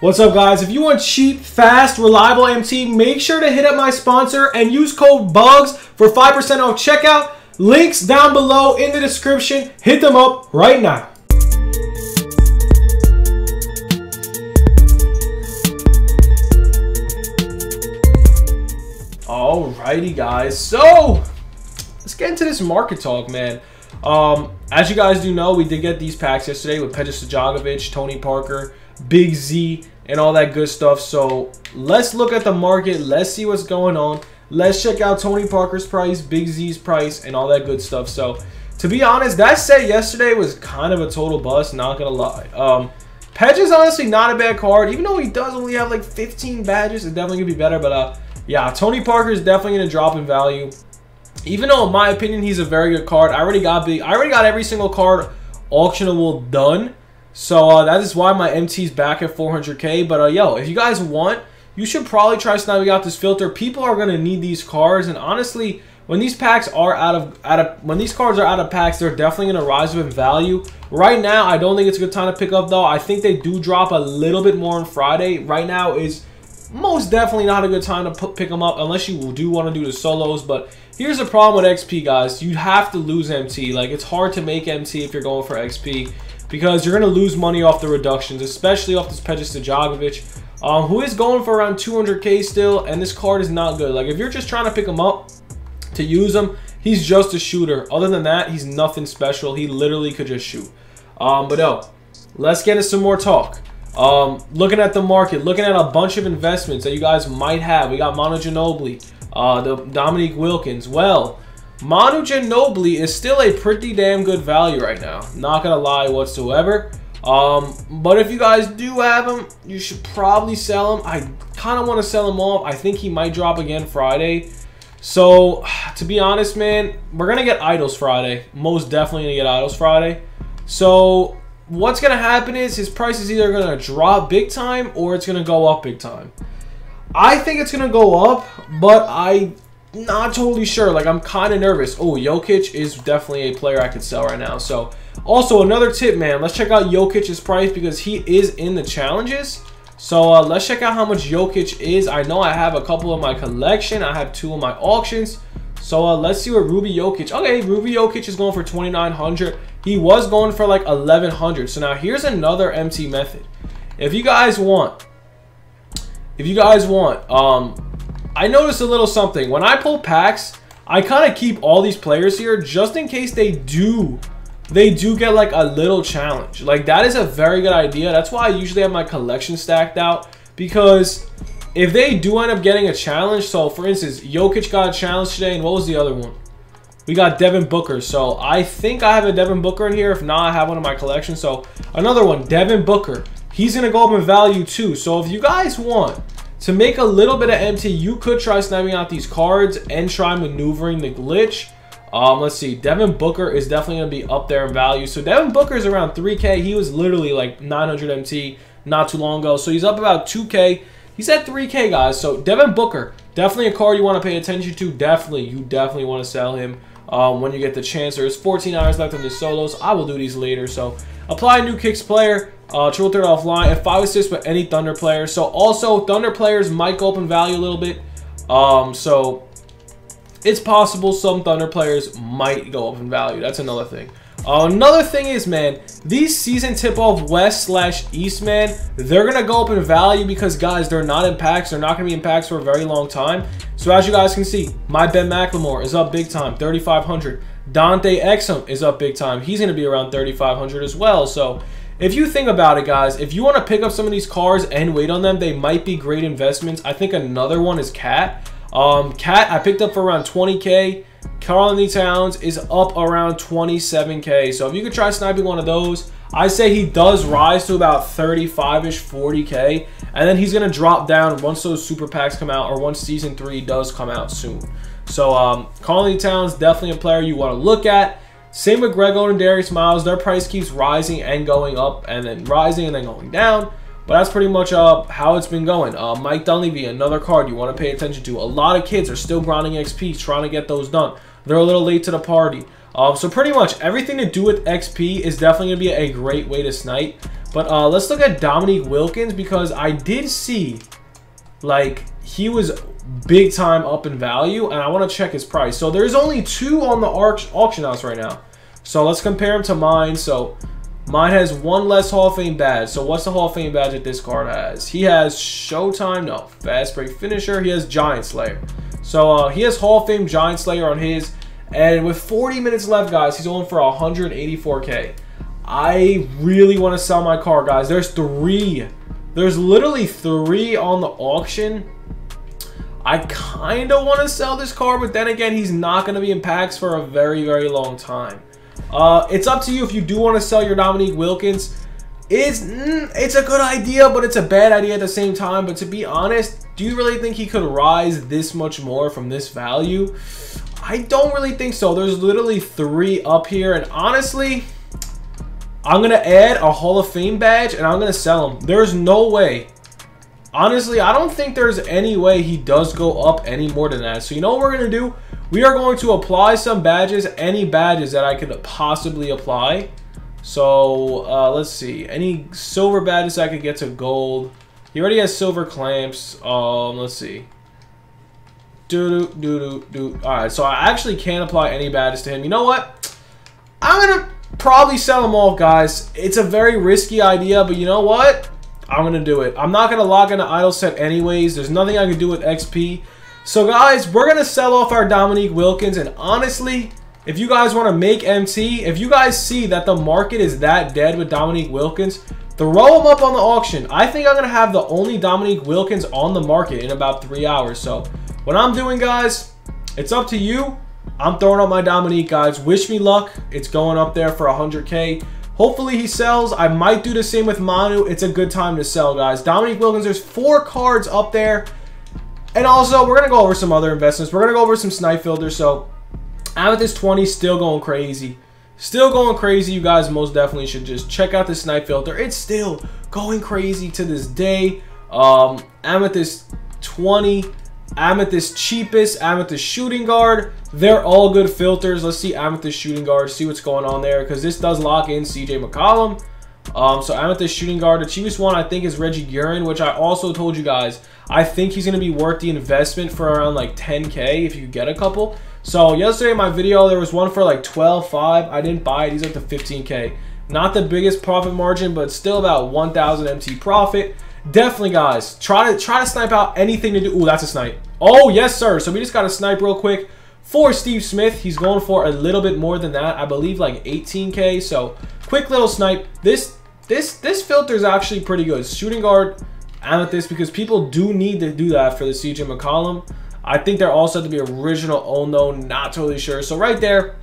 What's up guys? If you want cheap, fast, reliable MT, make sure to hit up my sponsor and use code BUGZ for 5% off checkout. Links down below in the description. Hit them up right now. Alrighty guys, so let's get into this market talk, man. Um, as you guys do know, we did get these packs yesterday with Peja Stojakovic, Tony Parker, Big Z, and all that good stuff. So let's look at the market. Let's see what's going on. Let's check out Tony Parker's price, Big Z's price, and all that good stuff. So to be honest, that set yesterday was kind of a total bust, not going to lie. Um, Pedge is honestly not a bad card. Even though he does only have like 15 badges, it's definitely going to be better. But uh, yeah, Tony Parker is definitely going to drop in value. Even though, in my opinion, he's a very good card. I already got big. I already got every single card auctionable done. So uh, that is why my MT's back at 400k. But uh, yo, if you guys want, you should probably try sniping out this filter. People are gonna need these cards, and honestly, when these packs are out of out of when these cards are out of packs, they're definitely gonna rise in value. Right now, I don't think it's a good time to pick up though. I think they do drop a little bit more on Friday. Right now is most definitely not a good time to pick them up unless you do want to do the solos. But here's the problem with XP, guys. You have to lose MT. Like it's hard to make MT if you're going for XP because you're going to lose money off the reductions, especially off this Stojakovic, um, who is going for around 200k still, and this card is not good. Like, if you're just trying to pick him up to use him, he's just a shooter. Other than that, he's nothing special. He literally could just shoot. Um, but no, let's get into some more talk. Um, looking at the market, looking at a bunch of investments that you guys might have. We got Manu Ginobili, uh, the Dominique Wilkins. Well, Manu Ginobili is still a pretty damn good value right now. Not gonna lie whatsoever. Um, but if you guys do have him, you should probably sell him. I kind of want to sell him off. I think he might drop again Friday. So, to be honest, man, we're going to get Idols Friday. Most definitely going to get Idols Friday. So, what's going to happen is his price is either going to drop big time or it's going to go up big time. I think it's going to go up, but I not totally sure. Like, I'm kind of nervous. Oh, Jokic is definitely a player I could sell right now. So, also, another tip, man. Let's check out Jokic's price because he is in the challenges. So, uh, let's check out how much Jokic is. I know I have a couple of my collection. I have two of my auctions. So, uh, let's see what Ruby Jokic. Okay, Ruby Jokic is going for 2900 He was going for like 1100 So, now here's another MT method. If you guys want, if you guys want, um, I noticed a little something. When I pull packs, I kind of keep all these players here just in case they do they do get like a little challenge. Like that is a very good idea. That's why I usually have my collection stacked out because if they do end up getting a challenge, so for instance, Jokic got a challenge today, and what was the other one? We got Devin Booker. So I think I have a Devin Booker in here. If not, I have one in my collection. So another one, Devin Booker. He's going to go up in value too. So if you guys want to make a little bit of MT, you could try sniping out these cards and try maneuvering the glitch. Um, let's see. Devin Booker is definitely going to be up there in value. So Devin Booker is around 3K. He was literally like 900 MT not too long ago. So he's up about 2K. He's at 3K, guys. So Devin Booker, definitely a card you want to pay attention to. Definitely, you definitely want to sell him um, when you get the chance. There's 14 hours left on the solos. I will do these later. So apply Nuggets player. Uh, triple threat offline and five assists with any Thunder player. So also Thunder players might go up in value a little bit. Um, so it's possible some Thunder players might go up in value. That's another thing. Uh, another thing is, man, these season tip-off West slash East, man, they're going to go up in value because, guys, they're not in packs. They're not going to be in packs for a very long time. So, as you guys can see, my Ben McLemore is up big time, 3,500. Dante Exum is up big time. He's going to be around 3,500 as well. So, if you think about it, guys, if you want to pick up some of these cars and wait on them, they might be great investments. I think another one is KAT. Um, KAT, I picked up for around 20K. Karl-Anthony Towns is up around 27K. So if you could try sniping one of those, I say he does rise to about 35-ish, 40K. And then he's going to drop down once those super packs come out or once Season 3 does come out soon. So um, Karl-Anthony Towns, definitely a player you want to look at. Same with Greg and Darius Miles. Their price keeps rising and going up and then rising and then going down. But that's pretty much uh, how it's been going. Uh, Mike Dunleavy, another card you want to pay attention to. A lot of kids are still grinding XP, trying to get those done. They're a little late to the party. Um, so pretty much everything to do with XP is definitely going to be a great way to snipe. But uh, let's look at Dominique Wilkins because I did see, like, he was big time up in value, and I want to check his price. So there's only two on the auction house right now. So let's compare him to mine. So mine has one less Hall of Fame badge. So what's the Hall of Fame badge that this card has? He has Showtime, no, Fast Break Finisher. He has Giant Slayer. So uh, he has Hall of Fame Giant Slayer on his. And with 40 minutes left, guys, he's going for 184K. I really want to sell my car, guys. There's three. There's literally three on the auction. I kind of want to sell this car, but then again, he's not going to be in packs for a very, very long time. Uh, it's up to you if you do want to sell your Dominique Wilkins. It's, mm, it's a good idea, but it's a bad idea at the same time. But to be honest, do you really think he could rise this much more from this value? I don't really think so. There's literally three up here. And honestly, I'm going to add a Hall of Fame badge and I'm going to sell him. There's no way. Honestly, I don't think there's any way he does go up any more than that. So you know what we're going to do? We are going to apply some badges, any badges that I could possibly apply. So uh, let's see. Any silver badges I could get to gold. He already has silver clamps. Um, let's see. Do do do do do. All right, so I actually can't apply any badges to him. You know what? I'm gonna probably sell them all, guys. It's a very risky idea, but you know what? I'm gonna do it. I'm not gonna log into idle set anyways. There's nothing I can do with XP. So guys, we're gonna sell off our Dominique Wilkins, and honestly, if you guys want to make MT, if you guys see that the market is that dead with Dominique Wilkins, throw him up on the auction. I think I'm gonna have the only Dominique Wilkins on the market in about three hours. So what I'm doing, guys, it's up to you. I'm throwing up my Dominique, guys. Wish me luck. It's going up there for 100K. Hopefully he sells. I might do the same with Manu. It's a good time to sell, guys. Dominique Wilkins, there's four cards up there. And also, we're going to go over some other investments. We're going to go over some snipe filters. So, Amethyst 20 still going crazy. Still going crazy. You guys most definitely should just check out the snipe filter. It's still going crazy to this day. Um, Amethyst 20 Amethyst cheapest, Amethyst shooting guard. They're all good filters. Let's see Amethyst shooting guard, see what's going on there. Because this does lock in CJ McCollum. Um, so Amethyst shooting guard, the cheapest one I think is Reggie Guerin, which I also told you guys, I think he's going to be worth the investment for around like 10K if you get a couple. So yesterday in my video, there was one for like 12.5. I didn't buy it. He's up to 15K. Not the biggest profit margin, but still about 1,000 MT profit. Definitely, guys, try to try to snipe out anything to do. Ooh, that's a snipe. Oh, yes, sir. So we just got a snipe real quick for Steve Smith. He's going for a little bit more than that. I believe like 18K. So quick little snipe. This this this filter is actually pretty good. Shooting guard, amethyst, because people do need to do that for the CJ McCollum. I think they're also to be original unknown, not totally sure. So right there,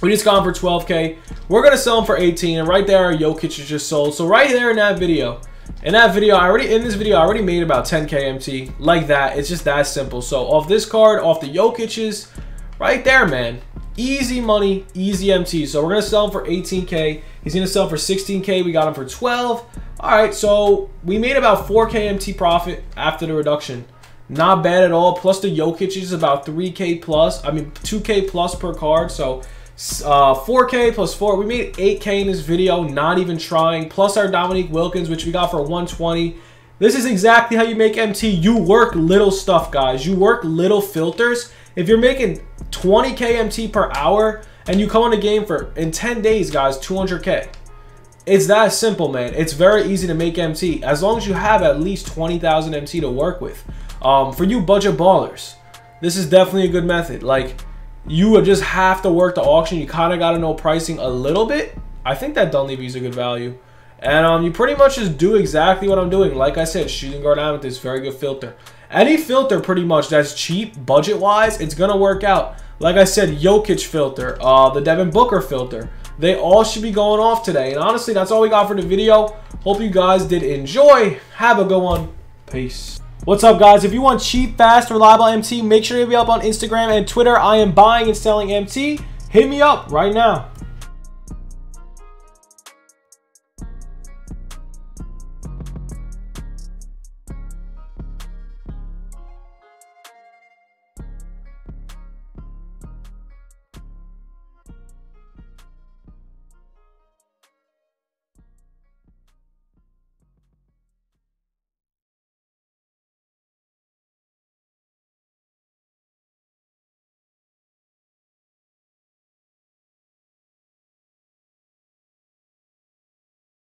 we just got him for 12K. We're going to sell him for 18, and right there, our Jokic is just sold. So right there in that video, in that video, I already in this video, I already made about 10k MT like that. It's just that simple. So off this card, off the Jokic's, right there, man. Easy money, easy MT. So we're gonna sell him for 18k. He's gonna sell for 16k. We got him for 12. All right, so we made about 4k MT profit after the reduction. Not bad at all. Plus the Jokic is about 3k plus. I mean 2k plus per card. So uh, 4K plus 4. We made 8K in this video, not even trying. Plus our Dominique Wilkins, which we got for 120. This is exactly how you make MT. You work little stuff, guys. You work little filters. If you're making 20K MT per hour and you come in a game for, in 10 days, guys, 200K. It's that simple, man. It's very easy to make MT as long as you have at least 20,000 MT to work with. Um, for you budget ballers, this is definitely a good method. Like, you would just have to work the auction. You kind of got to know pricing a little bit. I think that Dunleavy is a good value. And um, you pretty much just do exactly what I'm doing. Like I said, shooting guard with amethyst, very good filter. Any filter pretty much that's cheap, budget-wise, it's going to work out. Like I said, Jokic filter, uh, the Devin Booker filter. They all should be going off today. And honestly, that's all we got for the video. Hope you guys did enjoy. Have a good one. Peace. What's up, guys? If you want cheap, fast, reliable MT, make sure to be up on Instagram and Twitter. I am buying and selling MT. Hit me up right now.